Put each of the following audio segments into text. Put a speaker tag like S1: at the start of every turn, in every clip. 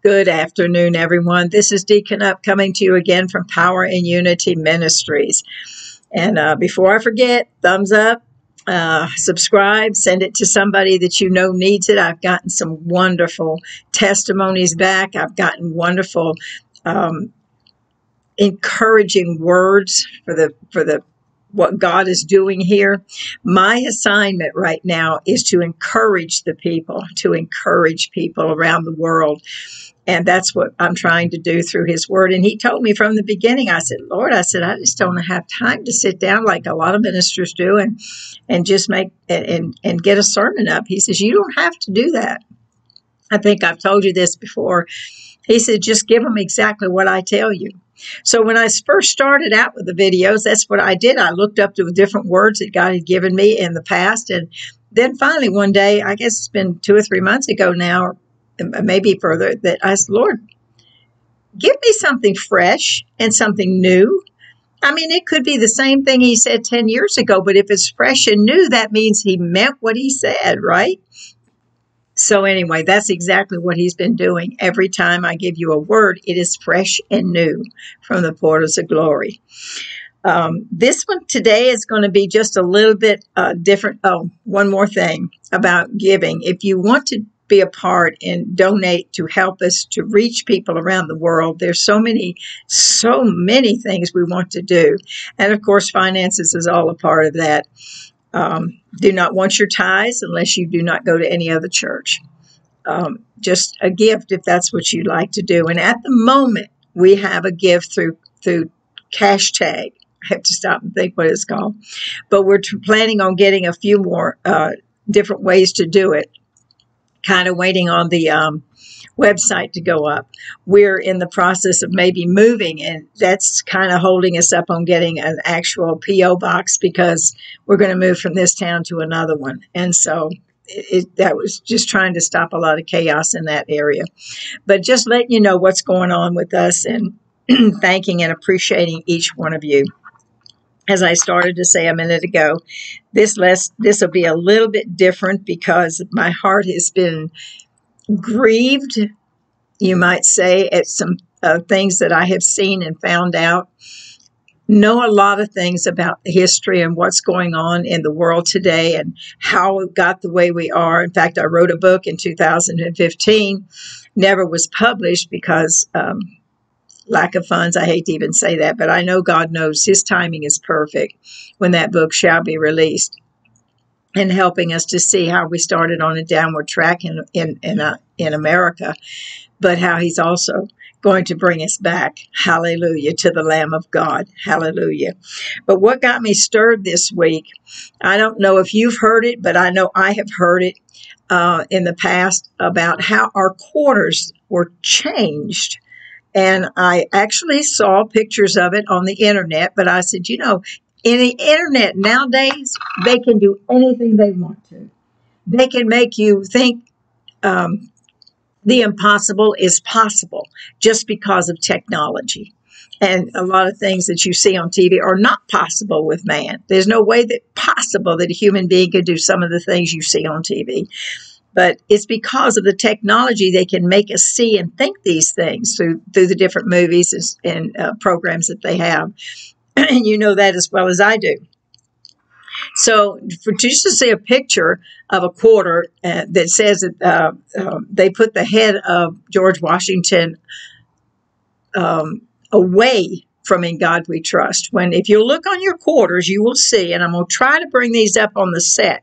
S1: Good afternoon, everyone. This is Dee Knupp coming to you again from Power In Unity Ministries. And uh, before I forget, thumbs up, uh, subscribe, send it to somebody that you know needs it. I've gotten some wonderful testimonies back. I've gotten wonderful, um, encouraging words for the for the what God is doing here. My assignment right now is to encourage the people, to encourage people around the world. And that's what I'm trying to do through his word. And he told me from the beginning, I said, Lord, I said, I just don't have time to sit down like a lot of ministers do and and just make and and get a sermon up. He says, You don't have to do that. I think I've told you this before. He said, just give them exactly what I tell you. So when I first started out with the videos, that's what I did. I looked up to the different words that God had given me in the past. And then finally one day, I guess it's been two or three months ago now, maybe further, that I said, Lord, give me something fresh and something new. I mean, it could be the same thing he said 10 years ago, but if it's fresh and new, that means he meant what he said, right? So, anyway, that's exactly what he's been doing. Every time I give you a word, it is fresh and new from the portals of glory. Um, this one today is going to be just a little bit uh, different. Oh, one more thing about giving. If you want to be a part and donate to help us to reach people around the world. There's so many, so many things we want to do. And of course, finances is all a part of that. Um, do not want your tithes unless you do not go to any other church. Um, just a gift if that's what you'd like to do. And at the moment, we have a gift through through cash tag. I have to stop and think what it's called, but we're t- planning on getting a few more uh, different ways to do it. Kind of waiting on the um, website to go up. We're in the process of maybe moving, and that's kind of holding us up on getting an actual P.O. box because we're going to move from this town to another one. And so it, it, that was just trying to stop a lot of chaos in that area. But just letting you know what's going on with us and thanking and appreciating each one of you as I started to say a minute ago, this less this will be a little bit different because my heart has been grieved, you might say, at some uh, things that I have seen and found out. Know a lot of things about the history and what's going on in the world today and how we got the way we are. In fact, I wrote a book in 2015, never was published because um, lack of funds. I hate to even say that, but I know God knows His timing is perfect when that book shall be released and helping us to see how we started on a downward track in in in, uh, in America, but how He's also going to bring us back. Hallelujah to the Lamb of God. Hallelujah. But what got me stirred this week, I don't know if you've heard it, but I know I have heard it uh, in the past about how our quarters were changed. And I actually saw pictures of it on the internet, but I said, you know, in the internet nowadays, they can do anything they want to. They can make you think um, the impossible is possible just because of technology. And a lot of things that you see on TV are not possible with man. There's no way that possible that a human being could do some of the things you see on TV. But it's because of the technology they can make us see and think these things through through the different movies and, uh, programs that they have. And you know that as well as I do. So, for just to see a picture of a quarter uh, that says that uh, uh, they put the head of George Washington um, away from In God We Trust. When, if you look on your quarters, you will see, and I'm going to try to bring these up on the set.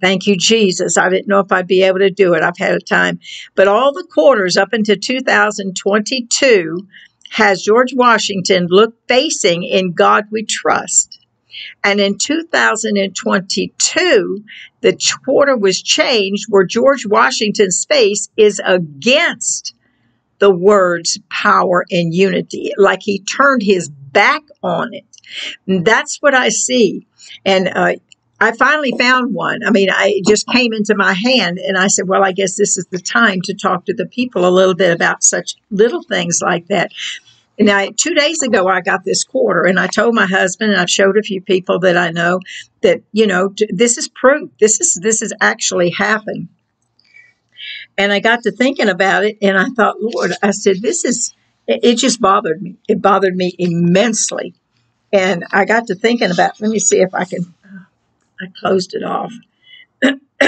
S1: Thank you, Jesus. I didn't know if I'd be able to do it. I've had a time. But all the quarters up into 2022 has George Washington look facing in God we trust. And in 2022, the quarter was changed where George Washington's face is against the words power and unity, like he turned his back on it. And that's what I see. And uh, I finally found one. I mean, I just came into my hand and I said, well, I guess this is the time to talk to the people a little bit about such little things like that. Now, two days ago, I got this quarter, and I told my husband, and I've showed a few people that I know that you know this is proof. This is this is actually happened. And I got to thinking about it and I thought, Lord, I said, this is, it, it just bothered me. It bothered me immensely. And I got to thinking about, let me see if I can, I closed it off.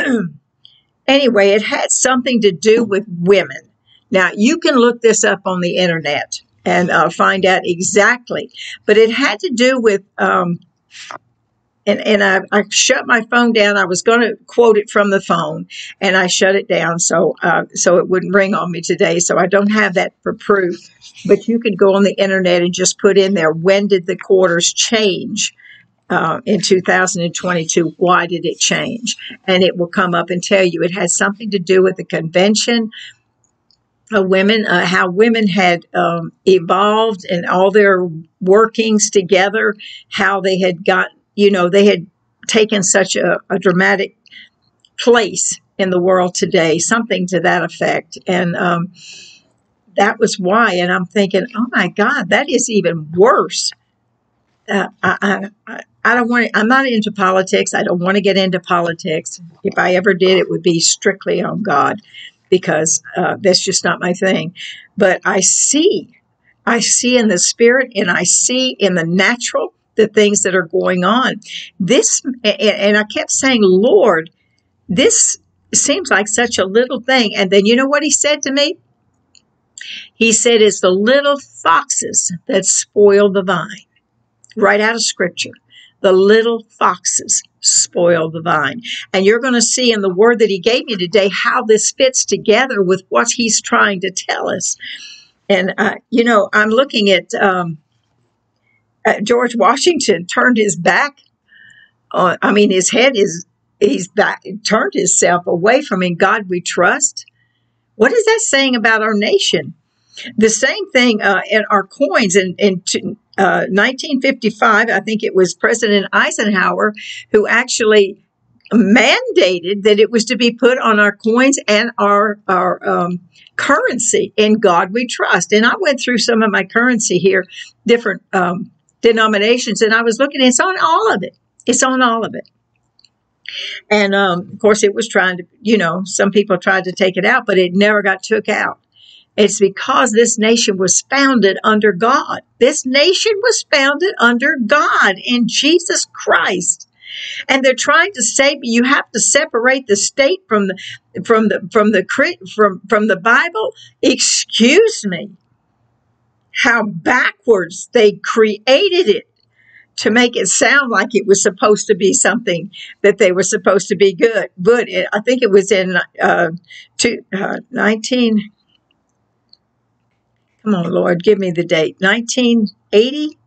S1: anyway, it had something to do with women. Now, you can look this up on the internet and uh, find out exactly, but it had to do with um, and and I, I shut my phone down. I was going to quote it from the phone, and I shut it down so uh, so it wouldn't ring on me today. So I don't have that for proof. But you can go on the internet and just put in there when did the quarters change. Uh, in 2022, why did it change? And it will come up and tell you it has something to do with the convention of women, uh, how women had um, evolved and all their workings together, how they had got you know, they had taken such a, a dramatic place in the world today, something to that effect. And um, that was why. And I'm thinking, oh my God, that is even worse. Uh, I, I, I don't want to, I'm not into politics. I don't want to get into politics. If I ever did, it would be strictly on God because uh, that's just not my thing. But I see, I see in the spirit and I see in the natural the things that are going on. This, and I kept saying, Lord, this seems like such a little thing. And then you know what he said to me? He said, It's the little foxes that spoil the vine. Right out of scripture. The little foxes spoil the vine. And you're going to see in the word that he gave me today how this fits together with what he's trying to tell us. And, uh, you know, I'm looking at um, uh, George Washington turned his back on, I mean, his head is, he's back, turned himself away from in God we trust. What is that saying about our nation? The same thing uh, in our coins in, in uh, 1955, I think it was President Eisenhower who actually mandated that it was to be put on our coins and our our um, currency. In God we trust. And I went through some of my currency here, different um, denominations, and I was looking, it's on all of it. It's on all of it. And um, of course, it was trying to, you know, some people tried to take it out, but it never got took out. It's because this nation was founded under God. This nation was founded under God in Jesus Christ. And they're trying to say you have to separate the state from the from the from the from from the Bible. Excuse me how backwards they created it to make it sound like it was supposed to be something that they were supposed to be good. Good. I think it was in uh, two, uh, 19. Come on, Lord, give me the date. 1980.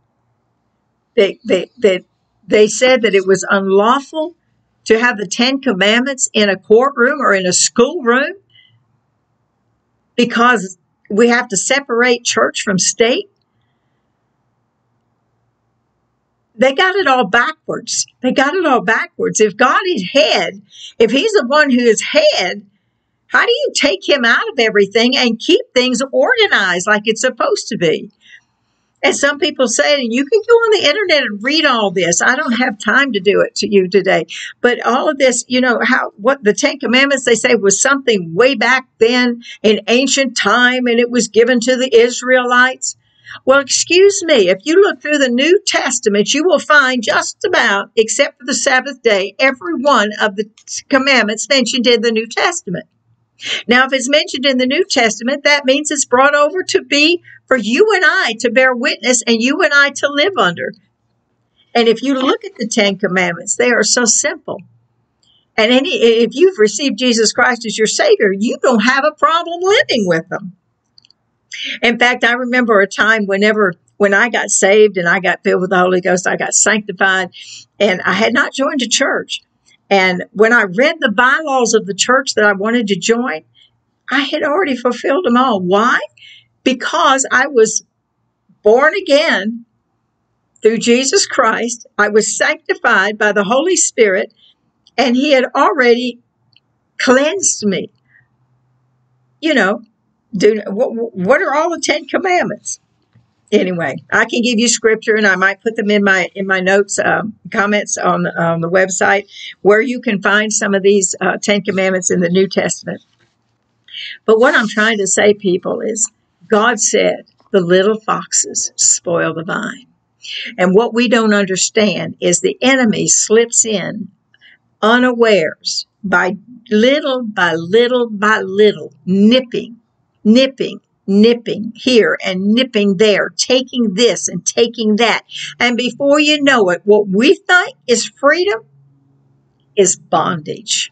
S1: They, they, they, they said that it was unlawful to have the Ten Commandments in a courtroom or in a schoolroom because we have to separate church from state. They got it all backwards. They got it all backwards. If God is head, if He's the one who is head, how do you take Him out of everything and keep things organized like it's supposed to be? And some people say, and you can go on the internet and read all this. I don't have time to do it to you today. But all of this, you know, how, what the Ten Commandments, they say was something way back then in ancient time and it was given to the Israelites. Well, excuse me, if you look through the New Testament, you will find just about, except for the Sabbath day, every one of the commandments mentioned in the New Testament. Now, if it's mentioned in the New Testament, that means it's brought over to be for you and I to bear witness and you and I to live under. And if you look at the Ten Commandments, they are so simple. And any, if you've received Jesus Christ as your Savior, you don't have a problem living with them. In fact, I remember a time whenever when I got saved and I got filled with the Holy Ghost, I got sanctified, and I had not joined a church. And when I read the bylaws of the church that I wanted to join, I had already fulfilled them all. Why? Because I was born again through Jesus Christ. I was sanctified by the Holy Spirit, and He had already cleansed me. You know, do what, what are all the Ten Commandments? Anyway, I can give you scripture, and I might put them in my in my notes um, comments on on the website where you can find some of these uh, Ten Commandments in the New Testament. But what I'm trying to say, people, is God said the little foxes spoil the vine. And what we don't understand is the enemy slips in unawares by little by little by little, nipping, nipping, nipping here and nipping there, taking this and taking that. And before you know it, what we think is freedom is bondage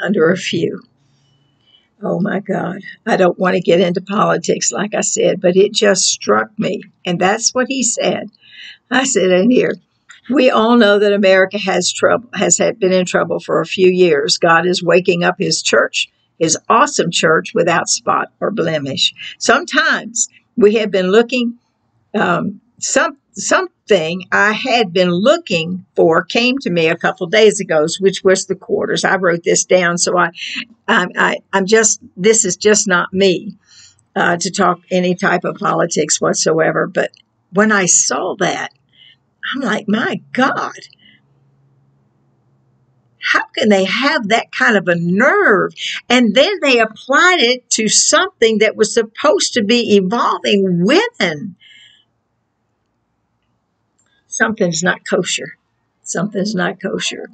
S1: under a few. Oh my God. I don't want to get into politics, like I said, but it just struck me. And that's what he said. I said in here, we all know that America has trouble, has had, been in trouble for a few years. God is waking up his church, his awesome church without spot or blemish. Sometimes we have been looking, um, some, something I had been looking for came to me a couple days ago, which was the quarters. I wrote this down, so I, I, I I'm just this is just not me uh, to talk any type of politics whatsoever. But when I saw that, I'm like, my God, how can they have that kind of a nerve? And then they applied it to something that was supposed to be evolving women. Something's not kosher. Something's not kosher.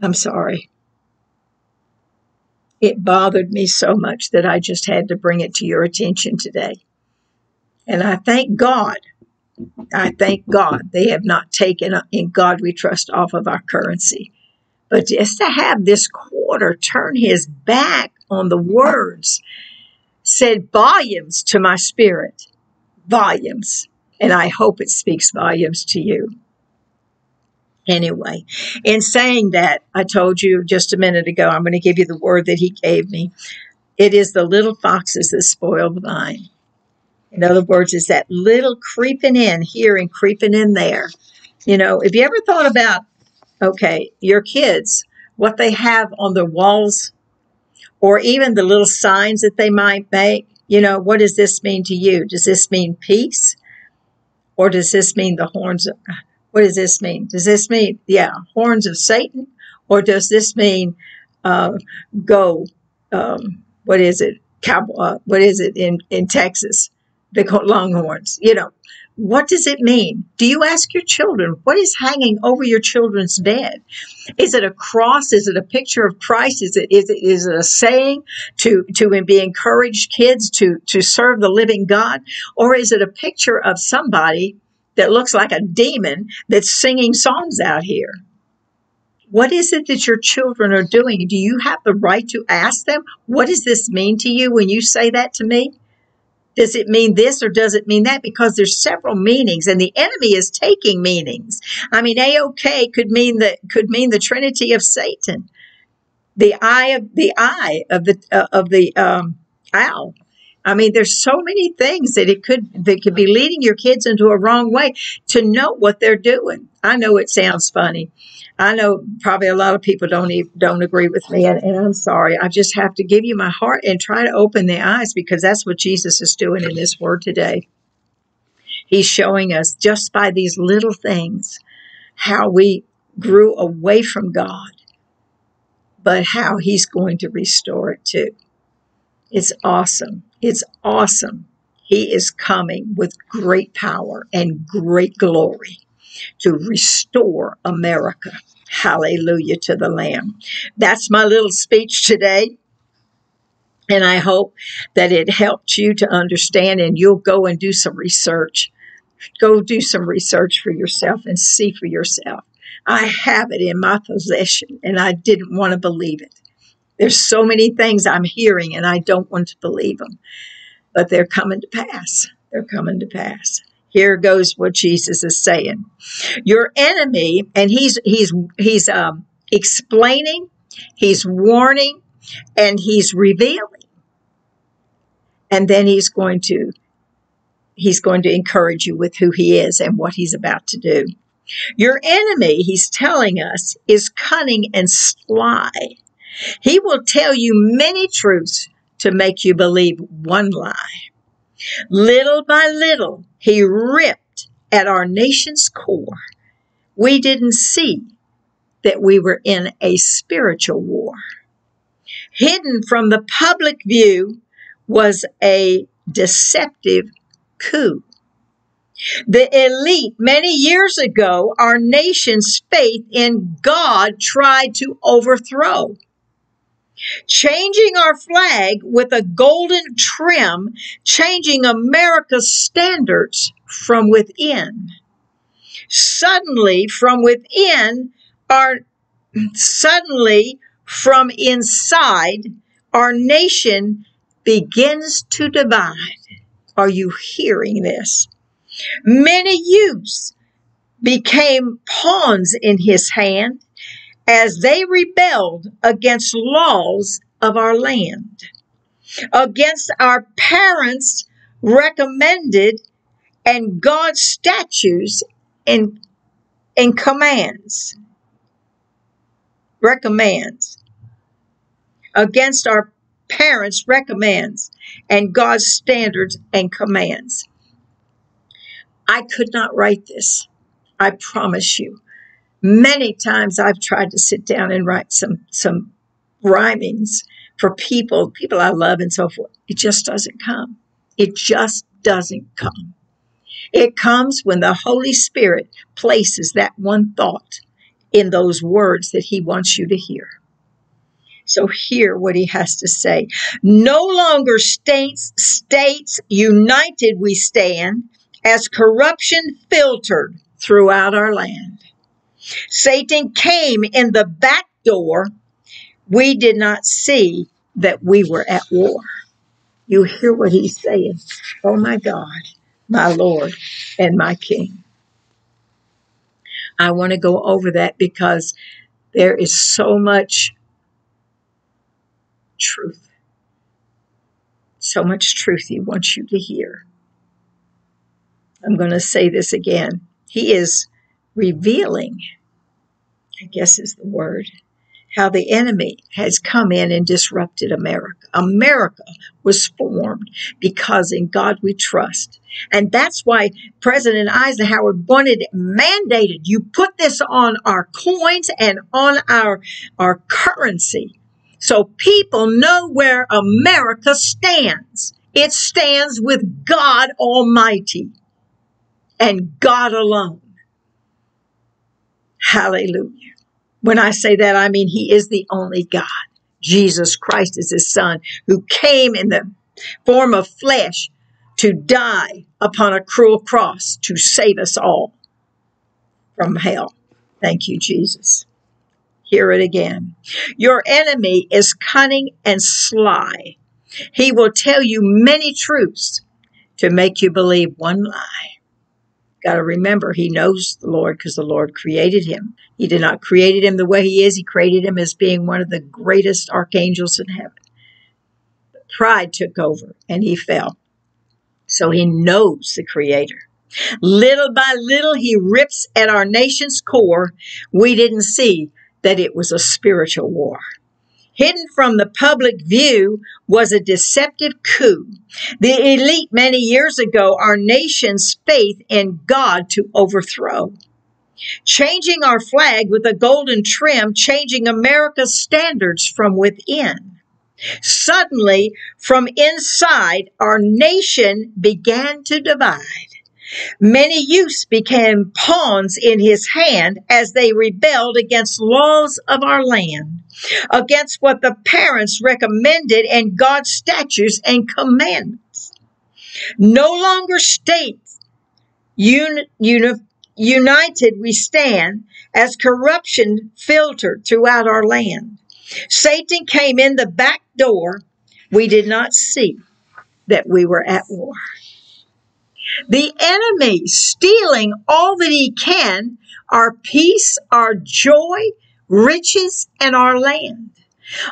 S1: I'm sorry. It bothered me so much that I just had to bring it to your attention today. And I thank God I thank God they have not taken in God we trust off of our currency. But just to have this quarter turn his back on the words said volumes to my spirit. Volumes. And I hope it speaks volumes to you. Anyway, in saying that, I told you just a minute ago, I'm going to give you the word that he gave me. It is the little foxes that spoil the vine. In other words, it's that little creeping in here and creeping in there. You know, if you ever thought about, okay, your kids, what they have on the walls, or even the little signs that they might make, you know, what does this mean to you? Does this mean peace? Or does this mean the horns of, what does this mean? Does this mean, yeah, horns of Satan? Or does this mean, uh, go, um, what is it? Cow- uh, what is it in, in Texas? the Longhorns. You know, what does it mean? Do you ask your children what is hanging over your children's bed? Is it a cross? Is it a picture of Christ? Is it is it, is it a saying to to be encouraged kids to to serve the living God, or is it a picture of somebody that looks like a demon that's singing songs out here? What is it that your children are doing? Do you have the right to ask them, what does this mean to you when you say that to me? Does it mean this or does it mean that? Because there's several meanings and the enemy is taking meanings. I mean, AOK could mean the, could mean the Trinity of Satan. The eye of the eye of the, uh, of the, um, owl. I mean, there's so many things that it could that could be leading your kids into a wrong way to know what they're doing. I know it sounds funny, I know probably a lot of people don't even, don't agree with me, and, and I'm sorry. I just have to give you my heart and try to open the eyes because that's what Jesus is doing in this word today. He's showing us just by these little things how we grew away from God, but how He's going to restore it too. It's awesome. It's awesome. He is coming with great power and great glory to restore America. Hallelujah to the Lamb. That's my little speech today. And I hope that it helped you to understand and you'll go and do some research. Go do some research for yourself and see for yourself. I have it in my possession and I didn't want to believe it. There's so many things I'm hearing and I don't want to believe them, but they're coming to pass. They're coming to pass. Here goes what Jesus is saying. Your enemy, and he's he's he's um, explaining, he's warning, and he's revealing. And then he's going to he's going to encourage you with who he is and what he's about to do. Your enemy, he's telling us, is cunning and sly. He will tell you many truths to make you believe one lie. Little by little, he ripped at our nation's core. We didn't see that we were in a spiritual war. Hidden from the public view was a deceptive coup. The elite, many years ago, our nation's faith in God tried to overthrow. Changing our flag with a golden trim, changing America's standards from within. Suddenly, from within, our suddenly from inside, our nation begins to divide. Are you hearing this? Many youths became pawns in his hand as they rebelled against laws of our land, against our parents' recommended and God's statutes and, and commands. Recommends. Against our parents' recommends and God's standards and commands. I could not write this. I promise you. Many times I've tried to sit down and write some some rhymings for people, people I love and so forth. It just doesn't come. It just doesn't come. It comes when the Holy Spirit places that one thought in those words that He wants you to hear. So hear what he has to say. No longer states, states united we stand as corruption filtered throughout our land. Satan came in the back door. We did not see that we were at war. You hear what he's saying. Oh my God, my Lord and my King. I want to go over that because there is so much truth. So much truth he wants you to hear. I'm going to say this again. He is revealing, I guess is the word, how the enemy has come in and disrupted America. America was formed because in God we trust. And that's why President Eisenhower wanted mandated. You put this on our coins and on our, our currency so people know where America stands. It stands with God Almighty and God alone. Hallelujah. When I say that, I mean He is the only God. Jesus Christ is His Son who came in the form of flesh to die upon a cruel cross to save us all from hell. Thank you, Jesus. Hear it again. Your enemy is cunning and sly. He will tell you many truths to make you believe one lie. Got to remember, he knows the Lord because the Lord created him. He did not create him the way he is. He created him as being one of the greatest archangels in heaven. Pride took over and he fell. So he knows the creator. Little by little, he rips at our nation's core. We didn't see that it was a spiritual war. Hidden from the public view was a deceptive coup. The elite many years ago, our nation's faith in God to overthrow. Changing our flag with a golden trim, changing America's standards from within. Suddenly, from inside, our nation began to divide. Many youths became pawns in his hand as they rebelled against laws of our land, against what the parents recommended and God's statutes and commandments. No longer states un, uni, united we stand as corruption filtered throughout our land. Satan came in the back door. We did not see that we were at war. The enemy stealing all that he can our peace, our joy, riches, and our land.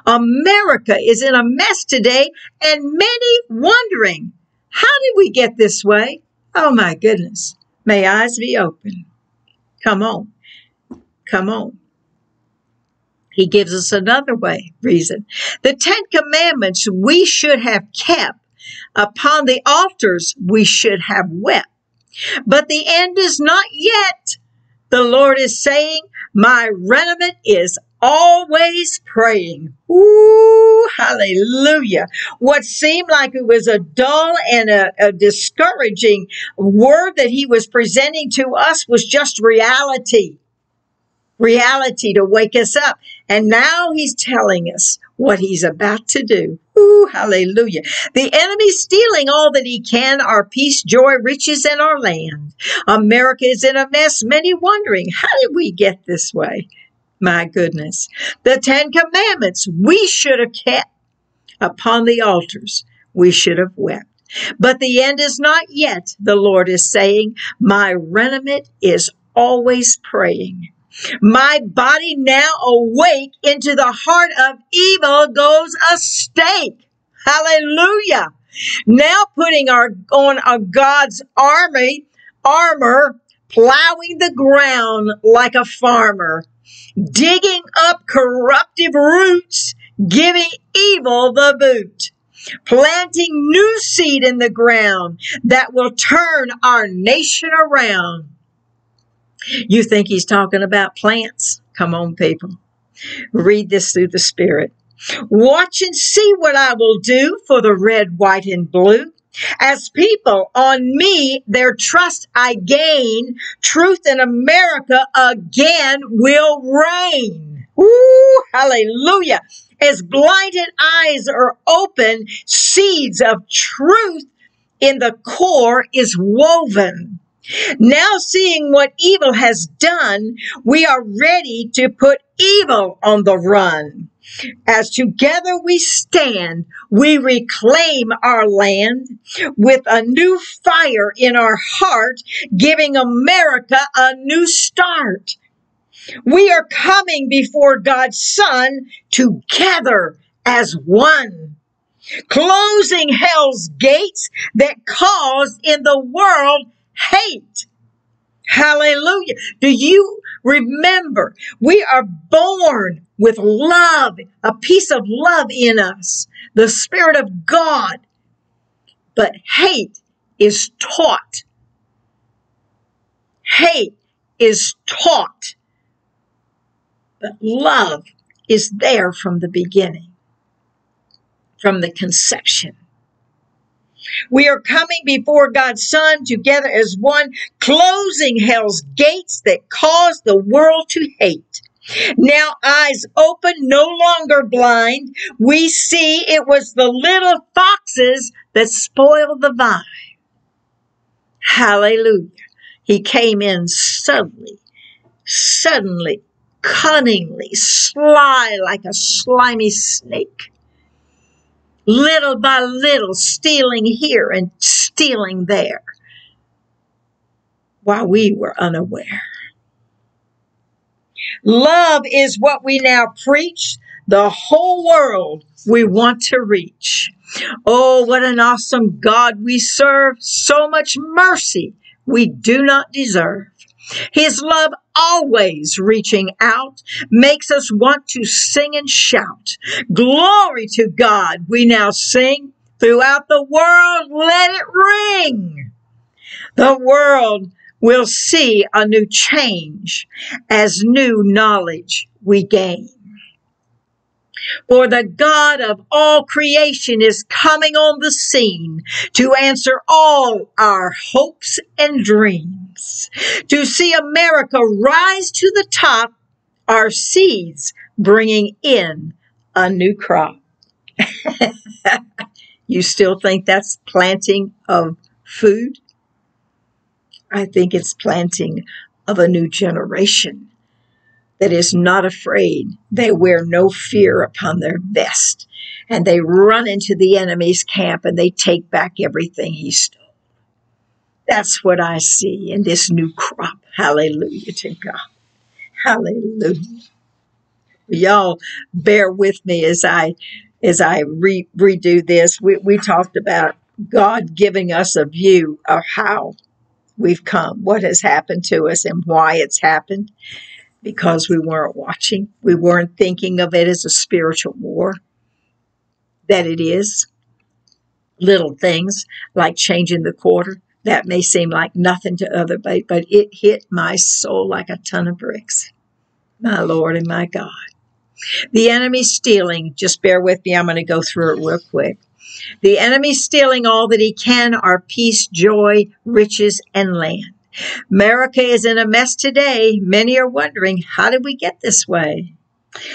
S1: America is in a mess today, and many wondering, how did we get this way? Oh my goodness. May eyes be open. Come on. Come on. He gives us another way, reason. The Ten Commandments we should have kept Upon the altars we should have wept. But the end is not yet. The Lord is saying, My remnant is always praying. Ooh, hallelujah. What seemed like it was a dull and a, a, discouraging word that he was presenting to us was just reality. Reality to wake us up. And now he's telling us what he's about to do. Ooh, hallelujah. The enemy's stealing all that he can our peace, joy, riches, and our land. America is in a mess, many wondering, how did we get this way? My goodness. The Ten Commandments we should have kept upon the altars. We should have wept. But the end is not yet, the Lord is saying. My remnant is always praying. My body now awake into the heart of evil goes a stake. Hallelujah. Now putting our on our God's army armor, plowing the ground like a farmer, digging up corruptive roots, giving evil the boot, planting new seed in the ground that will turn our nation around. You think he's talking about plants? Come on, people. Read this through the Spirit. Watch and see what I will do for the red, white, and blue. As people on me, their trust I gain. Truth in America again will reign. Ooh, hallelujah. As blinded eyes are open, seeds of truth in the core is woven. Now seeing what evil has done, we are ready to put evil on the run. As together we stand, we reclaim our land with a new fire in our heart, giving America a new start. We are coming before God's Son together as one, closing hell's gates that caused in the world hate. Hallelujah. Do you remember we are born with love, a piece of love in us, the Spirit of God. But hate is taught. Hate is taught. But love is there from the beginning, from the conception. We are coming before God's Son together as one, closing hell's gates that cause the world to hate. Now eyes open, no longer blind, we see it was the little foxes that spoiled the vine. Hallelujah. He came in suddenly, suddenly, cunningly, sly like a slimy snake little by little, stealing here and stealing there, while we were unaware. Love is what we now preach. The whole world we want to reach. Oh, what an awesome God we serve. So much mercy we do not deserve. His love always reaching out makes us want to sing and shout. Glory to God, we now sing throughout the world, let it ring. The world will see a new change as new knowledge we gain. For the God of all creation is coming on the scene to answer all our hopes and dreams. To see America rise to the top, our seeds bringing in a new crop. you still think that's planting of food? I think it's planting of a new generation that is not afraid. They wear no fear upon their vest. And they run into the enemy's camp and they take back everything he stole. That's what I see in this new crop. Hallelujah to God. Hallelujah. Y'all bear with me as I as I re- redo this. We, we talked about God giving us a view of how we've come, what has happened to us, and why it's happened because we weren't watching. We weren't thinking of it as a spiritual war that it is. Little things like changing the quarter. That may seem like nothing to other but it hit my soul like a ton of bricks. My Lord and my God. The enemy stealing, just bear with me, I'm going to go through it real quick. The enemy stealing all that he can our peace, joy, riches, and land. America is in a mess today. Many are wondering, how did we get this way?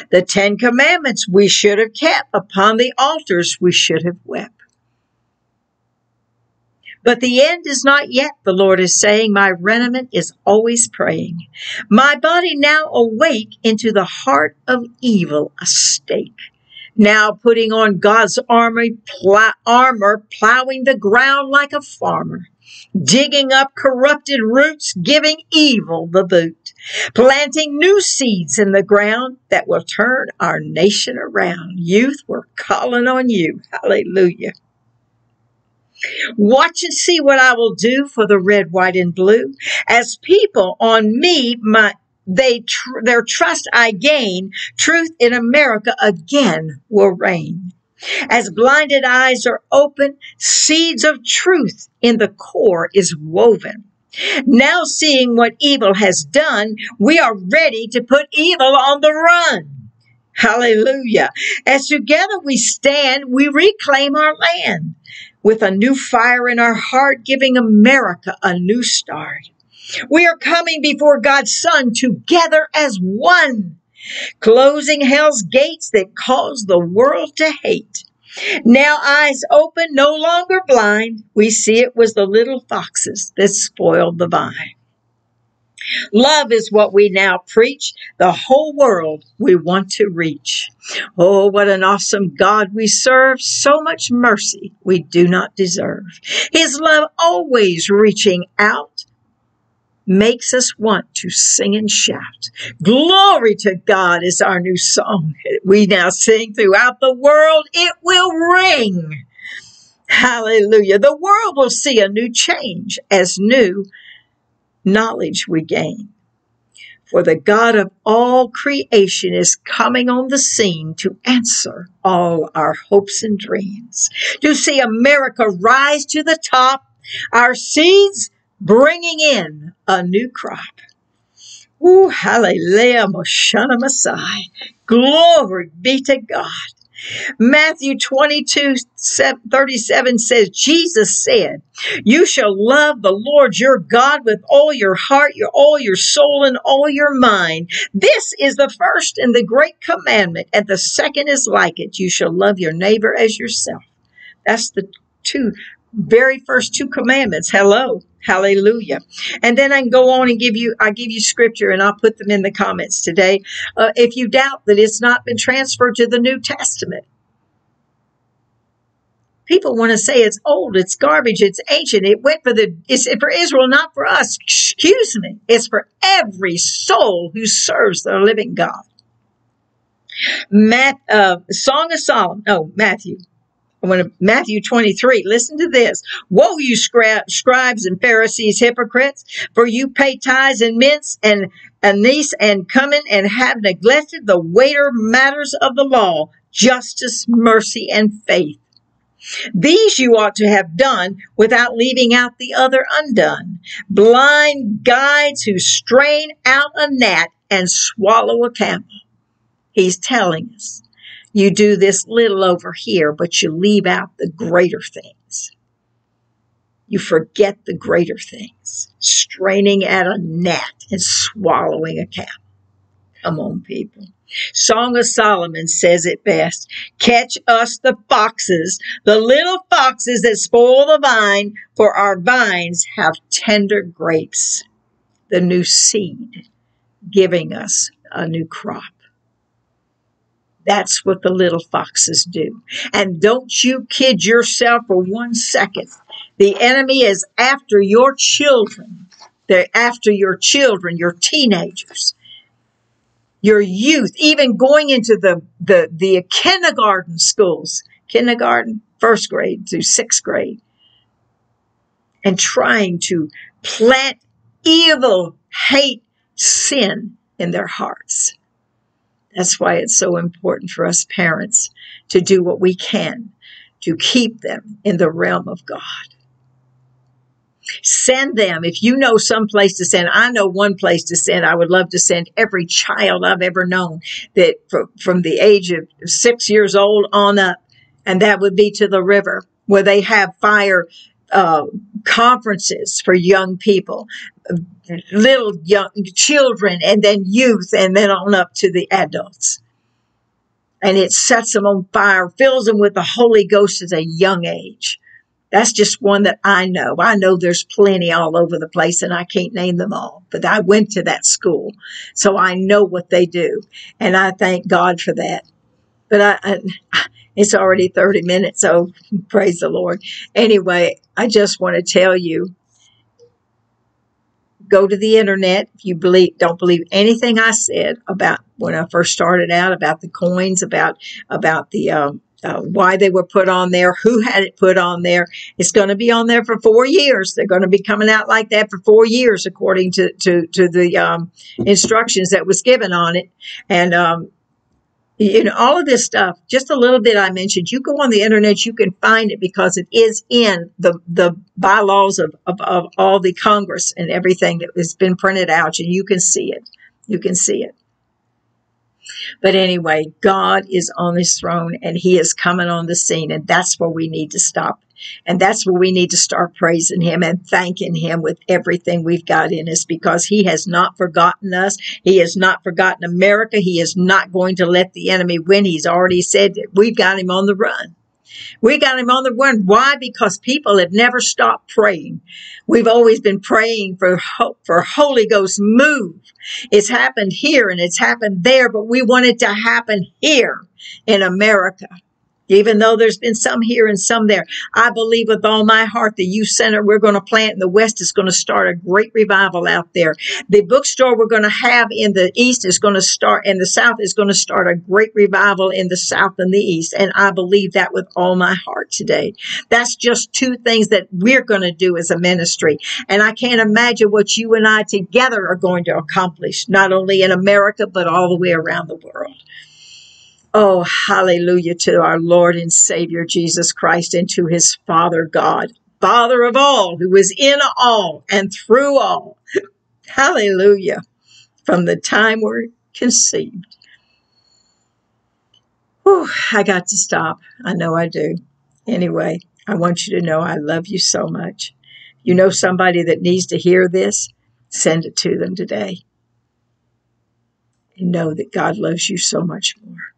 S1: The Ten Commandments we should have kept. Upon the altars we should have wept. But the end is not yet, the Lord is saying. My remnant is always praying. My body now awake into the heart of evil, a stake. Now putting on God's armor, pl- armor, plowing the ground like a farmer digging up corrupted roots, giving evil the boot, planting new seeds in the ground that will turn our nation around. Youth, we're calling on you. Hallelujah. Watch and see what I will do for the red, white, and blue. As people on me, my they tr- their trust I gain, truth in America again will reign. As blinded eyes are open, seeds of truth in the core is woven. Now seeing what evil has done, we are ready to put evil on the run. Hallelujah. As together we stand, we reclaim our land with a new fire in our heart, giving America a new start. We are coming before God's Son together as one closing hell's gates that cause the world to hate. Now eyes open, no longer blind, we see it was the little foxes that spoiled the vine. Love is what we now preach. The whole world we want to reach. Oh, what an awesome God we serve. So much mercy we do not deserve. His love always reaching out makes us want to sing and shout. Glory to God is our new song. We now sing throughout the world. It will ring. Hallelujah. The world will see a new change as new knowledge we gain. For the God of all creation is coming on the scene to answer all our hopes and dreams. To see America rise to the top, our seeds bringing in a new crop. Ooh, hallelujah, Moshana Messiah. Glory be to God. Matthew 22, 37 says, Jesus said, You shall love the Lord your God with all your heart, your all your soul, and all your mind. This is the first and the great commandment, and the second is like it. You shall love your neighbor as yourself. That's the two very first two commandments. Hello. Hallelujah. And then I can go on and give you, I give you scripture and I'll put them in the comments today. Uh, if you doubt that it's not been transferred to the New Testament, people want to say it's old, it's garbage, it's ancient. It went for the, it's for Israel, not for us. Excuse me. It's for every soul who serves the living God. Matt, uh, Song of Solomon, no, Matthew when Matthew 23, listen to this. Woe, you scribes and Pharisees, hypocrites, for you pay tithes and mints and anise and cumin and have neglected the weightier matters of the law, justice, mercy, and faith. These you ought to have done without leaving out the other undone. Blind guides who strain out a gnat and swallow a camel. He's telling us you do this little over here, but you leave out the greater things. You forget the greater things, straining at a gnat and swallowing a cow. Come on, people. Song of Solomon says it best. Catch us the foxes, the little foxes that spoil the vine, for our vines have tender grapes, the new seed, giving us a new crop. That's what the little foxes do. And don't you kid yourself for one second. The enemy is after your children. They're after your children, your teenagers, your youth, even going into the, the, the kindergarten schools, kindergarten, first grade through sixth grade, and trying to plant evil, hate, sin in their hearts. That's why it's so important for us parents to do what we can to keep them in the realm of God. Send them. If you know some place to send, I know one place to send. I would love to send every child I've ever known that from the age of six years old on up, and that would be to the river where they have fire uh, conferences for young people, little young children, and then youth, and then on up to the adults. And it sets them on fire, fills them with the Holy Ghost at a young age. That's just one that I know. I know there's plenty all over the place and I can't name them all, but I went to that school. So I know what they do. And I thank God for that. But I, I it's already 30 minutes, so praise the Lord. Anyway, I just want to tell you go to the internet if you believe don't believe anything I said about when I first started out about the coins about about the um, uh, why they were put on there, who had it put on there. It's going to be on there for four years. They're going to be coming out like that for four years, according to to, to the um, instructions that was given on it. And um, you know, all of this stuff, just a little bit I mentioned, you go on the internet, you can find it because it is in the, the bylaws of, of, of all the Congress and everything that has been printed out, and you can see it. You can see it. But anyway, God is on his throne and he is coming on the scene, and that's where we need to stop and that's where we need to start praising Him and thanking Him with everything we've got in us because He has not forgotten us. He has not forgotten America. He is not going to let the enemy win. He's already said that we've got Him on the run. We got him on the run. Why? Because people have never stopped praying. We've always been praying for hope, for Holy Ghost move. It's happened here and it's happened there, but we want it to happen here in America even though there's been some here and some there. I believe with all my heart the youth center we're going to plant in the west is going to start a great revival out there. The bookstore we're going to have in the east is going to start, and the south is going to start a great revival in the south and the east. And I believe that with all my heart today. That's just two things that we're going to do as a ministry. And I can't imagine what you and I together are going to accomplish, not only in America, but all the way around the world. Oh, hallelujah to our Lord and Savior Jesus Christ and to his Father God, Father of all, who is in all and through all. hallelujah. From the time we're conceived. Whew, I got to stop. I know I do. Anyway, I want you to know I love you so much. You know somebody that needs to hear this? Send it to them today. And know that God loves you so much more.